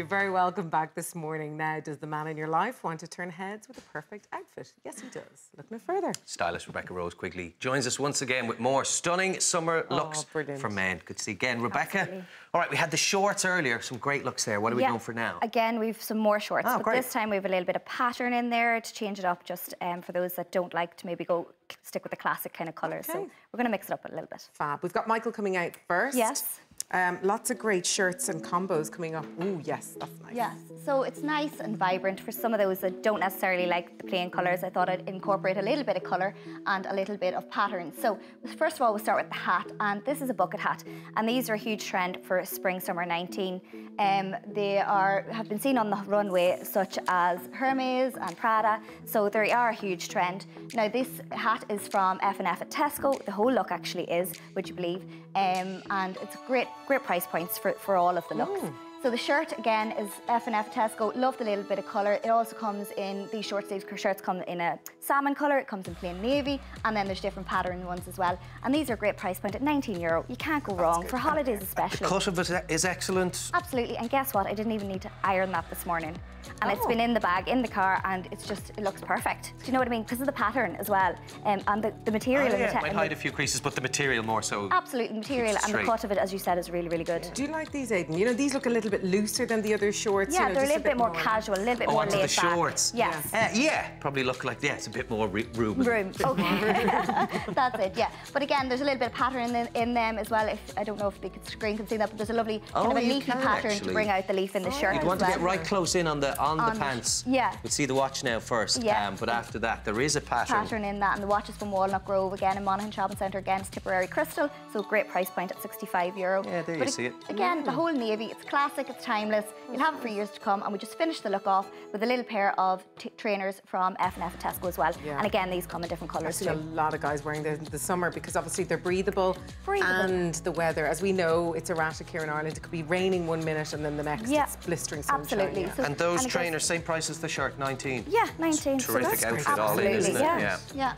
You're very welcome back this morning. Now, does the man in your life want to turn heads with a perfect outfit? Yes, he does. Look no further. Stylist Rebecca Rose Quigley joins us once again with more stunning summer Oh, looks brilliant. for men. Good to see you again, Rebecca. Absolutely. All right, we had the shorts earlier. Some great looks there. What are we going for now? Again, we've some more shorts, Oh, but great. this time we have a little bit of pattern in there to change it up, just um, for those that don't like to maybe go stick with the classic kind of colours. So we're going to mix it up a little bit. Fab. We've got Michael coming out first. Yes. Um, lots of great shirts and combos coming up. Ooh, yes, that's nice. Yes, so it's nice and vibrant for some of those that don't necessarily like the plain colours. I thought I'd incorporate a little bit of colour and a little bit of pattern. So first of all, we'll start with the hat, and this is a bucket hat, and these are a huge trend for spring summer 19. Um, they are have been seen on the runway, such as Hermes and Prada. So they are a huge trend. Now this hat is from F&F at Tesco. The whole look actually is, would you believe? Um, and it's a great, great price points for, for all of the looks. Oh. So the shirt again is F&F Tesco. Love the little bit of colour. It also comes in these short sleeve shirts come in a salmon colour. It comes in plain navy, and then there's different pattern ones as well. And these are great price point at 19 euro. You can't go wrong for holidays especially. The cut of it is excellent. Absolutely. And guess what? I didn't even need to iron that this morning. And it's been in the bag, in the car, and it's just, it looks perfect. Do you know what I mean? Because of the pattern as well. Um, and the, the material Oh, and the yeah, te- might hide a few creases, but the material more so. Absolutely, the material it and the cut of it, as you said, is really, really good. Do you like these, Aidan? You know, these look a little bit looser than the other shorts. Yeah, you know, they're a just little bit more more casual, a little bit Oh, more onto the laid back. shorts. Yes. Uh, yeah, probably look like yeah, it's a bit more re- Ruben. Room. Okay. That's it, yeah. But again, there's a little bit of pattern in, the, in them as well. If I don't know if the screen can see that, but there's a lovely kind Oh, of a leafy can pattern actually. to bring out the leaf in the shirt You'd as want to get right close in on the on, On the the- pants. yeah. We'll see the watch now first. Yeah. Um, but after that, there is a pattern. pattern in that, and the watch is from Walnut Grove again in Monaghan Shopping Centre. Again, it's Tipperary Crystal, so great price point at 65 euro. Yeah, there you but see it. Again, the whole navy, it's classic, it's timeless. You'll have it for years to come, and we just finished the look off with a little pair of t- trainers from F&F at Tesco as well. Yeah. And again, these come in different I colours see a lot of guys wearing them in the summer because obviously they're breathable, Breathable. and the weather, as we know, it's erratic here in Ireland. It could be raining one minute and then the next Yeah, it's blistering sunshine. absolutely. yeah. So- And those and trainers, same price as the shirt, 19. Yeah, 19. So Terrific that's outfit great. all in, Absolutely, isn't it? yeah. Yeah. Yeah.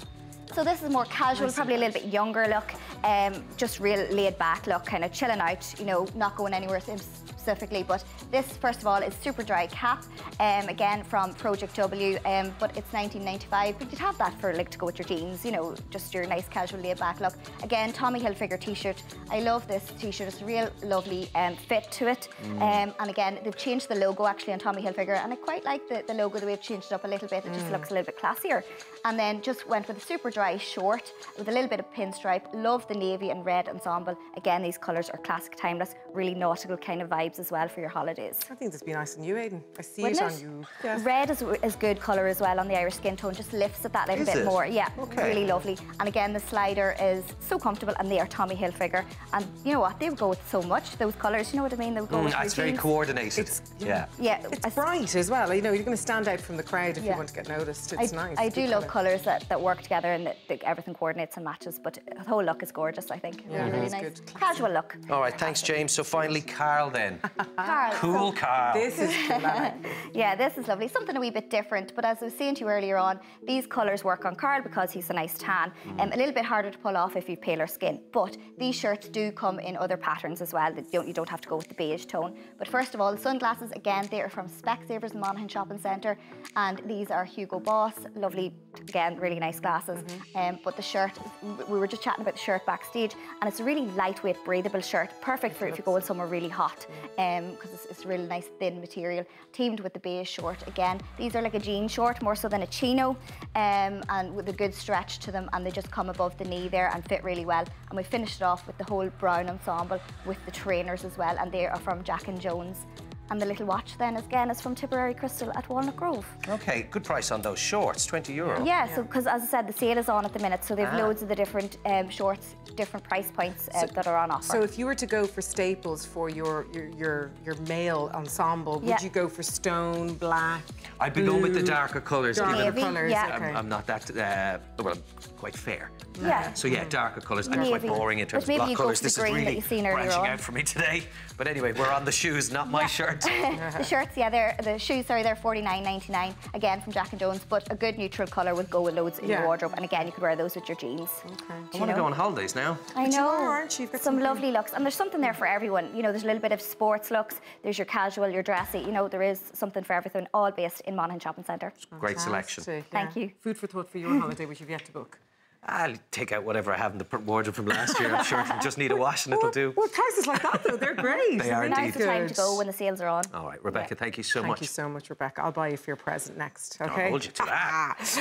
So this is more casual, probably a little bit younger look, um, just real laid back look, kind of chilling out, you know, not going anywhere specifically. But this, first of all, is Superdry cap, um, again from Project W, um, but it's 1995. But you'd have that for like to go with your jeans, you know, just your nice casual laid back look. Again, Tommy Hilfiger t-shirt. I love this t-shirt. It's a real lovely um, fit to it. Um, and again, they've changed the logo actually on Tommy Hilfiger, and I quite like the, the logo the way they've changed it up a little bit. It just looks a little bit classier. And then just went with a Superdry short with a little bit of pinstripe. Love the navy and red ensemble. Again, these colours are classic, timeless, really nautical kind of vibes as well for your holidays. I think this would be nice on you, Aidan. I see Wouldn't it on it? you. Yeah. Red is, is good colour as well on the Irish skin tone, just lifts it that little Is bit it? more. Yeah, Okay. really lovely. And again, the slider is so comfortable and they are Tommy Hilfiger. And you know what, they would go with so much, those colours, you know what I mean? They would go Mm, with your it's very jeans. coordinated. It's- yeah. Yeah, It's I- bright as well. You know, you're going to stand out from the crowd if you want to get noticed. I, It's nice. I do love colours that, that work together and that, that everything coordinates and matches, but the whole look is gorgeous, I think. Yeah, really, really it's nice. good. Casual look. All right, thanks, James. So finally, Carl then. Carl, Cool Carl. This is cool. I like this. Yeah, this is lovely. Something a wee bit different, but as I was saying to you earlier on, these colours work on Carl because he's a nice tan. Um, a little bit harder to pull off if you've paler skin, but these shirts do come in other patterns as well. That you don't, you don't have to go with the beige tone. But first of all, the sunglasses, again, they are from Specsavers Monaghan Shopping Centre, and these are Hugo Boss. Lovely, again, really nice glasses. Um, but the shirt, we were just chatting about the shirt backstage, and it's a really lightweight, breathable shirt, perfect for if you're going somewhere really hot, because it's, it's a really nice thin material, teamed with the beige short. Again, these are like a jean short more so than a chino, um, and with a good stretch to them, and they just come above the knee there and fit really well. And we finished it off with the whole brown ensemble with the trainers as well, and they are from Jack and Jones. And the little watch then again is from Tipperary Crystal at Walnut Grove. Okay, good price on those shorts, 20 euro. Yeah, so because as I said, the sale is on at the minute, so they've Ah. loads of the different um, shorts, different price points uh, that are on offer. So if you were to go for staples for your your your, your male ensemble, would Yeah. you go for stone, black? I'd be going with the darker colours. Darker Navy, colours. yeah. Okay. I'm, I'm not that, uh, well, I'm quite fair. Yeah. So yeah, darker colours. I'm quite boring in terms of maybe block you go colours. This is really you've seen earlier branching out for me today. But anyway, we're on the shoes, not my Yeah. shirt shirts. the shirts, yeah, they're the shoes. Sorry, they're forty nine ninety nine. Again from Jack and Jones, but a good neutral colour would go with loads in Yeah. your wardrobe. And again, you could wear those with your jeans. Okay. I want to go on holidays now. I But you know. are, aren't you? You've got some something- lovely looks, and there's something there for everyone. You know, there's a little bit of sports looks. There's your casual, your dressy. You know, there is something for everything. All based in Monaghan Shopping Centre. Great selection. Fantastic, Thank you. Food for thought for your holiday, which you've yet to book. I'll take out whatever I have in the wardrobe from last year. I'm sure it'll just need a wash and it'll do. Well, prices like that though, they're great. They are Really Now's the time to go when the sales are on. All right, Rebecca, thank you so Thank much. Thank you so much, Rebecca. I'll buy you for your present next. I'll Okay. hold you to that.